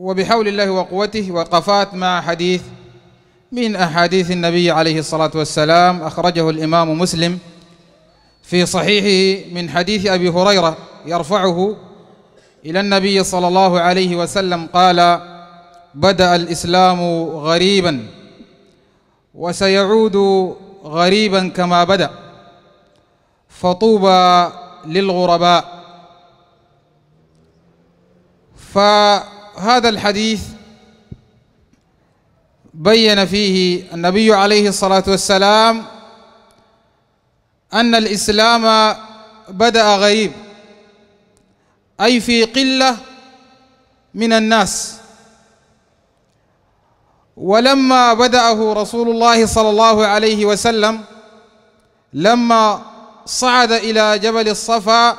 وبحول الله وقوته وقفات مع حديث من أحاديث النبي عليه الصلاة والسلام أخرجه الإمام مسلم في صحيحه من حديث أبي هريرة يرفعه إلى النبي صلى الله عليه وسلم قال بدأ الإسلام غريبا وسيعود غريبا كما بدأ فطوبى للغرباء. فهذا الحديث بين فيه النبي عليه الصلاة والسلام أن الإسلام بدأ غريب أي في قلة من الناس. ولما بدأه رسول الله صلى الله عليه وسلم لما صعد إلى جبل الصفا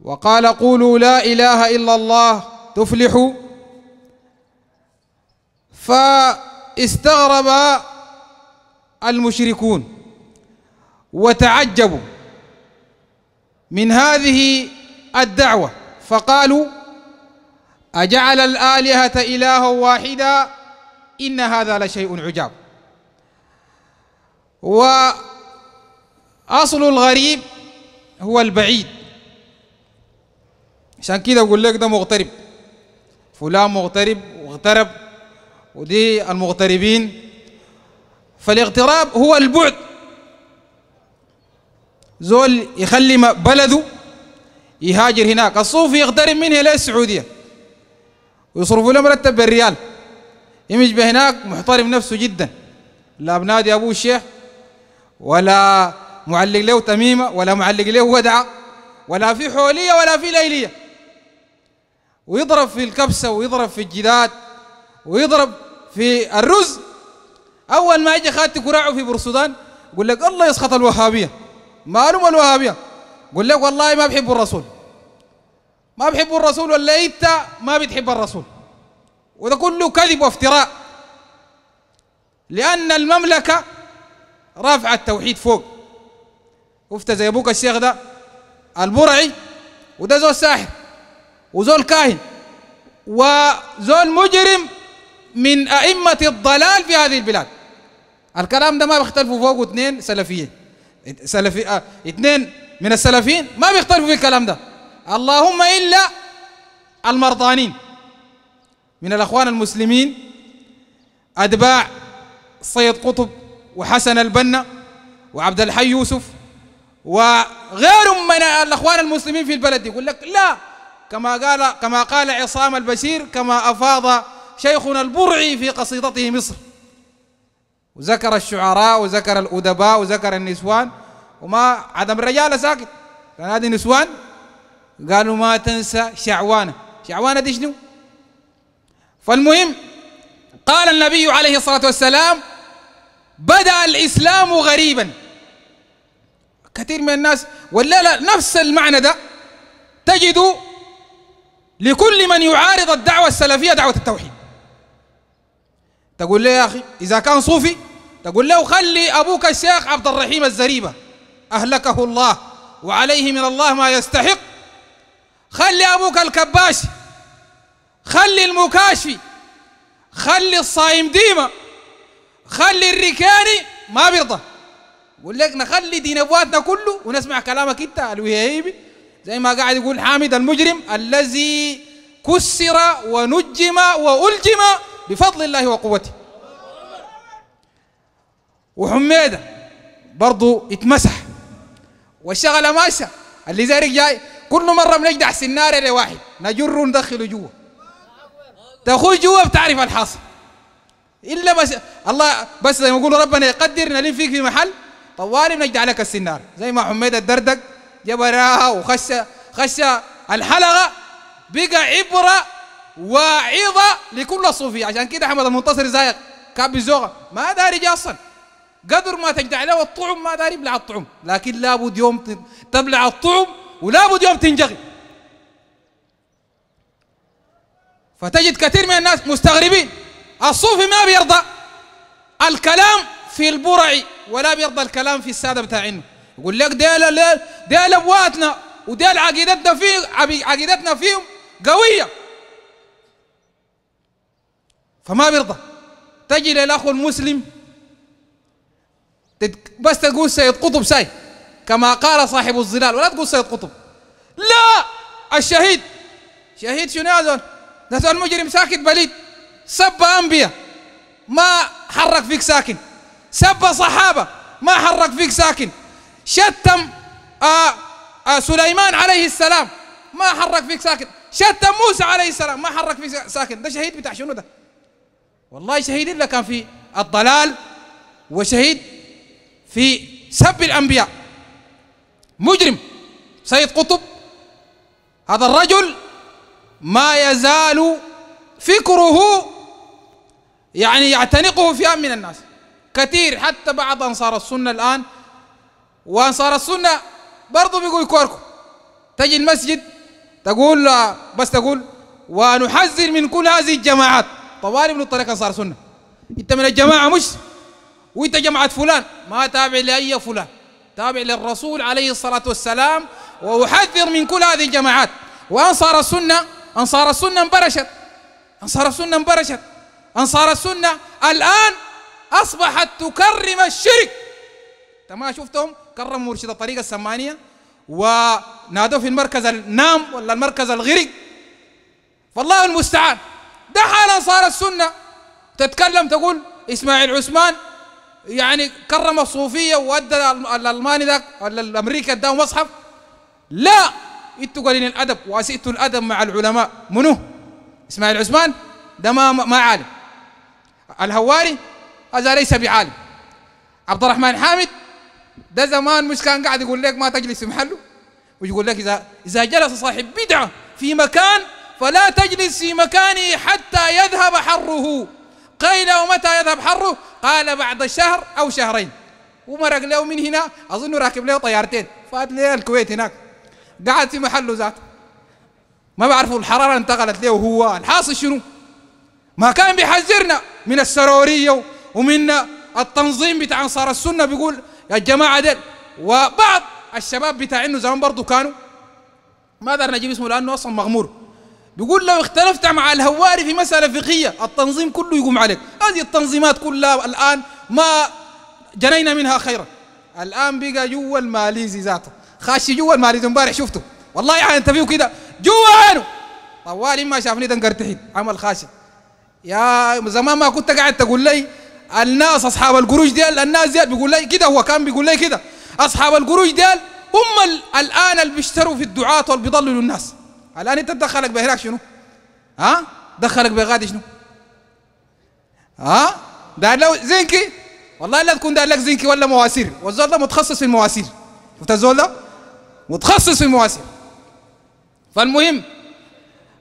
وقال قولوا لا إله إلا الله تفلحوا فاستغرب المشركون وتعجبوا من هذه الدعوة. فقالوا أجعل الآلهة إلها واحدا؟ إن هذا لشيء عجاب. وأصل الغريب هو البعيد. عشان كده أقول لك ده مغترب. فلان مغترب واغترب ودي المغتربين. فالاغتراب هو البعد. زول يخلي بلده يهاجر هناك. الصوفي يغترب منه إلى السعودية. ويصرفوا له مرتب بالريال. يمج بهناك محترم نفسه جدا. لا بنادي أبوه الشيخ ولا معلق له تميمة ولا معلق له ودعة ولا في حولية ولا في ليلية. ويضرب في الكبسة ويضرب في الجداد ويضرب في الرز. أول ما يجي خاتي كراعه في برسودان يقول لك الله يسخط الوهابية. معلومة الوهابية. يقول لك والله ما بحب الرسول. ما بحب الرسول ولا إنت ما بتحب الرسول. وده كله كذب وافتراء. لأن المملكة رافعة التوحيد فوق. وفت زي أبوك الشيخ ده؟ البرعي. وده زول ساحر. وزول كاهن. وزول مجرم من أئمة الضلال في هذه البلاد. الكلام ده ما بيختلفوا فوقه اثنين سلفيين. سلفي آه اثنين من السلفيين. ما بيختلفوا في الكلام ده. اللهم إلا المرضانين. من الأخوان المسلمين أتباع سيد قطب وحسن البنا وعبد الحي يوسف وغيرهم من الأخوان المسلمين في البلد يقول لك لا. كما قال كما قال عصام البشير كما أفاض شيخنا البرعي في قصيدته مصر. وذكر الشعراء وذكر الأدباء وذكر النسوان. وما عدم الرجال ساكت. كان هذه نسوان قالوا ما تنسى شعوانة. شعوانة دي شنو؟ فالمهم قال النبي عليه الصلاة والسلام بدأ الإسلام غريبا. كثير من الناس ولا لا نفس المعنى ده تجد لكل من يعارض الدعوة السلفية دعوة التوحيد. تقول له يا أخي إذا كان صوفي تقول له خلي أبوك الشيخ عبد الرحيم الزريبة. أهلكه الله وعليه من الله ما يستحق. خلي أبوك الكباش خلي المكاشفي. خلي الصايم ديمة خلي الركاني ما بيرضى. يقول لك نخلي دين أبواتنا كله ونسمع كلامك أنت الوهيبي. زي ما قاعد يقول حامد المجرم الذي كسر ونجم وألجم بفضل الله وقوته. وحميدة برضو اتمسح والشغله ماشيه اللي زيك جاي كل مرة بنجدع سنارة لواحد نجره ندخله جوا. تخش جوا بتعرف الحاصل. إلا بس الله بس زي ما يقولوا ربنا يقدر نلم فيك في محل طوالي بنجدع لك السنار زي ما حميد الدردق جبراها وخش خش الحلقة بقى عبرة واعظة لكل الصوفيه عشان كده أحمد المنتصر زايق كاب الزوغة. ما داري أصلا. قدر ما تجدع له الطعم ما داري يبلع الطعم. لكن لابد يوم تبلع الطعم ولابد يوم تنجغي. فتجد كثير من الناس مستغربين. الصوفي ما بيرضى الكلام في البرع ولا بيرضى الكلام في السادة بتاعنا يقول لك ديل ديل أبهاتنا وديل عقيدتنا فيه عقيدتنا فيهم قوية. فما بيرضى. تجي للأخ المسلم بس تقول سيد قطب ساي. كما قال صاحب الظلال. ولا تقول سيد قطب. لا! الشهيد. شهيد شنو هذا ده المجرم ساكت بليد. سب أنبياء. ما حرك فيك ساكن. سب صحابة. ما حرك فيك ساكن. شتم آه آه سليمان عليه السلام. ما حرك فيك ساكن. شتم موسى عليه السلام. ما حرك فيك ساكن. ده شهيد بتاع شنو ده؟ والله شهيد إلا كان في الضلال وشهيد في سب الأنبياء. مجرم سيد قطب. هذا الرجل ما يزال فكره يعني يعتنقه فئام من الناس. كثير حتى بعض أنصار السنة الآن وأنصار السنة برضو بيقول كوركو. تجي المسجد تقول بس تقول ونحذر من كل هذه الجماعات. طوالي من الطريق أنصار السنة أنت من الجماعة مش؟ وأنت جماعة فلان. ما تابع لأي فلان. تابع للرسول عليه الصلاة والسلام وأحذر من كل هذه الجماعات. وأنصار السنة أنصار السنة انبرشت. أنصار السنة انبرشت. أنصار السنة الآن أصبحت تكرم الشرك. ما شفتهم؟ كرموا مرشد الطريقة السمانية ونادوا في المركز النام ولا المركز الغرق فالله المستعان. ده حال أنصار السنة. تتكلم تقول إسماعيل عثمان يعني كرم الصوفية وأدى الألماني ذاك ولا الأمريكا أداه مصحف. لا! إنتوا قليل الأدب وأسئتوا الأدب مع العلماء. منو؟ إسماعيل عثمان؟ ده ما ما عالم. الهواري؟ هذا ليس بعالم. عبد الرحمن حامد؟ ده زمان مش كان قاعد يقول لك ما تجلس في محله؟ ويقول لك إذا إذا جلس صاحب بدعة في مكان فلا تجلس في مكانه حتى يذهب حره. قيل ومتى يذهب حره؟ قال بعد شهر أو شهرين. ومرق له من هنا أظن راكب له طيارتين. فات له الكويت هناك. قعد في محله ذاته. ما بعرفوا الحرارة انتقلت له هو. الحاصل شنو؟ ما كان بيحذرنا من السرورية ومن التنظيم بتاع أنصار السنة بيقول يا جماعة ديل. وبعض الشباب بتاع إنه زمان برضه كانوا ما أقدر نجيب اسمه لأنه أصلا مغمور. بيقول لو اختلفت مع الهواري في مسألة فقهية التنظيم كله يقوم عليك. هذه التنظيمات كلها الآن ما جنينا منها خيرا. الآن بقى جوا الماليزي ذاته. خاش جوا الماليزي امبارح شفته. والله يعني انتبهوا كده. جوا عينه. طوالي ما شافني دنقر تحت عمل خاشي يا زمان ما كنت قاعد تقول لي الناس أصحاب القروش ديل الناس ديل بيقول لي كده هو كان بيقول لي كده أصحاب القروش ديل هم الآن اللي بيشتروا في الدعاة واللي بيضللوا الناس الآن أنت تدخلك بهناك شنو؟ ها؟ دخلك بغادي شنو؟ ها؟ دار له زنكي والله لا تكون دار لك زنكي ولا مواسير والزول ده متخصص في المواسير شفت الزول ده؟ متخصص في المواسير فالمهم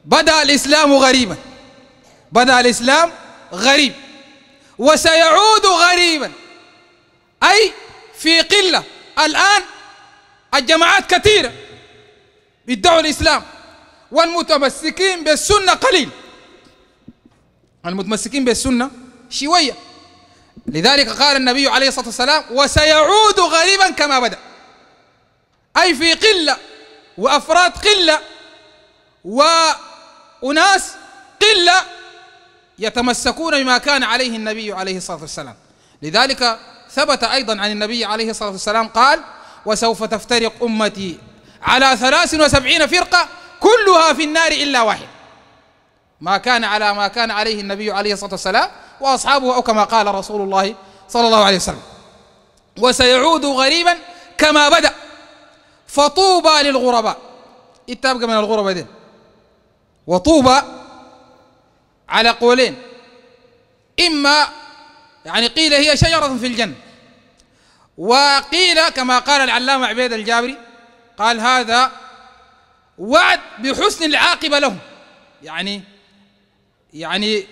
بدأ الإسلام غريبا بدأ الإسلام غريب وسيعود غريبا. أي في قلة. الآن الجماعات كثيرة يدعوا الإسلام والمتمسكين بالسنة قليل. المتمسكين بالسنة شوية. لذلك قال النبي عليه الصلاة والسلام وسيعود غريبا كما بدأ. أي في قلة وأفراد قلة وأناس قلة يتمسكون بما كان عليه النبي عليه الصلاة والسلام. لذلك ثبت أيضا عن النبي عليه الصلاة والسلام قال وسوف تفترق أمتي على ثلاث وسبعين فرقة كلها في النار إلا واحد. ما كان على ما كان عليه النبي عليه الصلاة والسلام وأصحابه أو كما قال رسول الله صلى الله عليه وسلم. وسيعود غريبا كما بدأ فطوبى للغرباء. اتبقى من الغرباء دي؟ وطوبى على قولين. إما يعني قيل هي شجرة في الجنة. وقيل كما قال العلامة عبيد الجابري قال هذا وعد بحسن العاقبة لهم. يعني يعني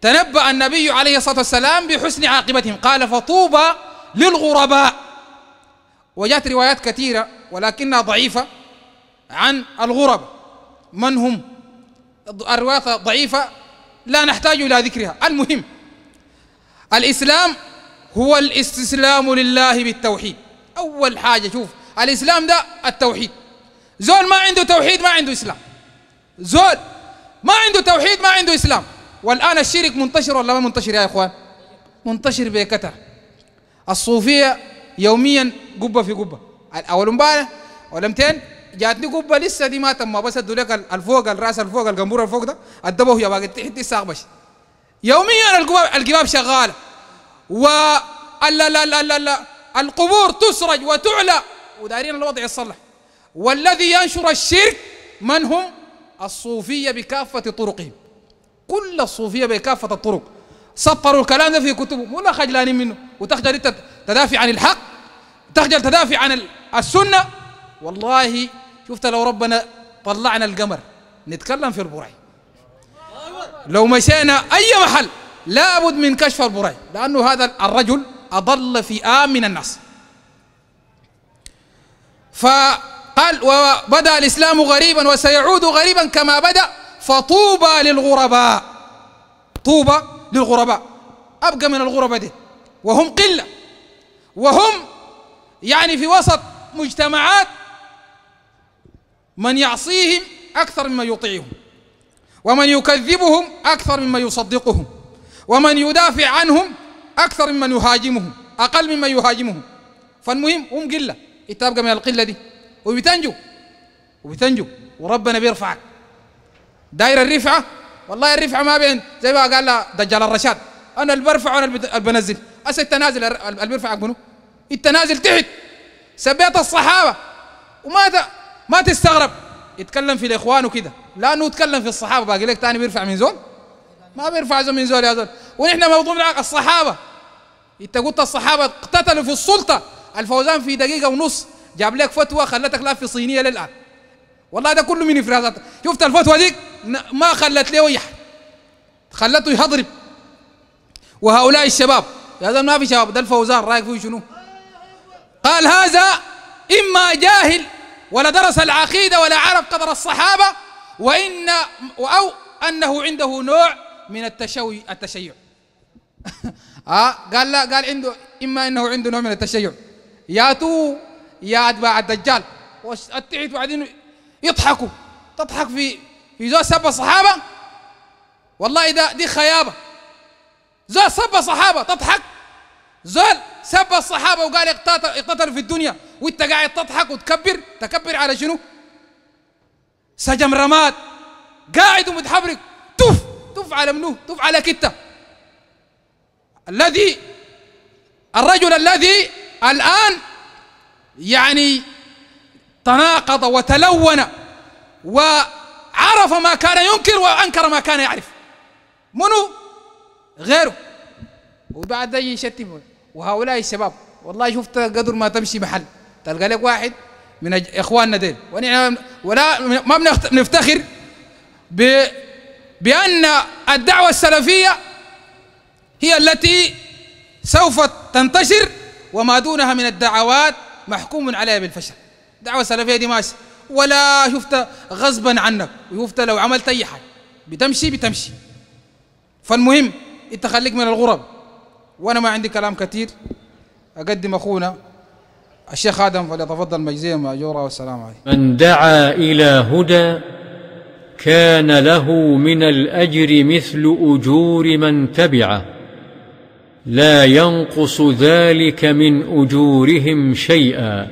تنبأ النبي عليه الصلاة والسلام بحسن عاقبتهم. قال فطوبى للغرباء. وجاءت روايات كثيرة ولكنها ضعيفة عن الغرب. من هم؟ الروايات ضعيفة لا نحتاج إلى ذكرها. المهم الإسلام هو الاستسلام لله بالتوحيد. أول حاجة شوف الإسلام ده التوحيد. زول ما عنده توحيد ما عنده إسلام. زول ما عنده توحيد ما عنده إسلام. والآن الشرك منتشر ولا ما منتشر يا إخوان؟ منتشر بكثرة. الصوفية يوميا قبة في قبة. أول امبارح ولا 200 جاتني قبة لسه دي ما تم بس ادوا الفوق الرأس الفوق القنبور الفوق ده الدبه هي باقي تحت الساق بس يوميا القباب شغالة. و لا لا لا لا لا القبور تسرج وتعلى. ودارين الوضع يصلح. والذي ينشر الشرك من هم؟ الصوفية بكافة طرقهم. كل الصوفية بكافة الطرق. سطروا الكلام ده في كتبهم. ولا خجلانين منه. وتخجل انت تدافع عن الحق تخجل تدافع عن السنة. والله شفت لو ربنا طلعنا القمر نتكلم في البرعي لو مشينا أي محل لابد من كشف البرعي لأنه هذا الرجل أضل فئام من الناس. فقال وبدأ الإسلام غريبا وسيعود غريبا كما بدأ فطوبى للغرباء. طوبى للغرباء. أبقى من الغرباء دي. وهم قلة. وهم يعني في وسط مجتمعات من يعصيهم أكثر مما يطيعهم ومن يكذبهم أكثر مما يصدقهم ومن يدافع عنهم أكثر ممن يهاجمهم أقل ممن يهاجمهم. فالمهم هم قلة تبقى من القلة دي. وبتنجو وبتنجو وربنا بيرفعك داير الرفعة والله الرفعة ما بين زي ما قال دجال الرشاد أنا اللي برفع وأنا اللي بنزل. أسا التنازل اللي بيرفعك منه التنازل تحت. سبيت الصحابة. وما ما تستغرب. يتكلم في الإخوان وكده. لأنه يتكلم في الصحابة. باقي لك تاني بيرفع من زول؟ ما بيرفع زول من زول يا زول. ونحن موضوعنا الصحابة. إنت قلت الصحابة اقتتلوا في السلطة. الفوزان في دقيقة ونص. جاب لك فتوى خلتك لا في صينية للآن. والله ده كله من إفرازات. شفت الفتوى ديك؟ ما خلت له ويح خلته يهضرب. وهؤلاء الشباب. هذا ما في شباب. ده الفوزان. رايك فيه شنو؟ قال هذا إما جاهل ولا درس العقيدة ولا عرف قدر الصحابة وإن أو أنه عنده نوع من التشوي التشيع. آه قال لا قال عنده إما أنه عنده نوع من التشيع. ياتوا يا أتباع الدجال. والتعيت بعدين؟ يضحكوا. تضحك في في زول سب الصحابة والله ده دي خيابة. زول سب الصحابة تضحك. زول سب الصحابة وقال اقتتل اقتتلوا في الدنيا وانت قاعد تضحك وتكبر. تكبر على شنو؟ سجم رماد. قاعد ومتحبرك. تف تف على منو؟ تف على كتة. الذي الرجل الذي الآن يعني تناقض وتلون وعرف ما كان ينكر وأنكر ما كان يعرف. منو؟ غيره. وبعد ذا يشتم وهؤلاء الشباب والله شفت قدر ما تمشي محل. تلقى لك واحد من إخواننا ديل. ونحن ولا ما بنفتخر بأن الدعوة السلفية هي التي سوف تنتشر وما دونها من الدعوات محكوم عليها بالفشل. الدعوه السلفيه دي ماشي. ولا شفت غصبا عنك. وشفت لو عملت أي حاجة. بتمشي بتمشي. فالمهم انت خليك من الغرب. وأنا ما عندي كلام كثير اقدم اخونا الشيخ آدم فليتفضل مجزيا ماجورا والسلام عليكم. من دعا إلى هدى كان له من الأجر مثل أجور من تبعه لا ينقص ذلك من أجورهم شيئا.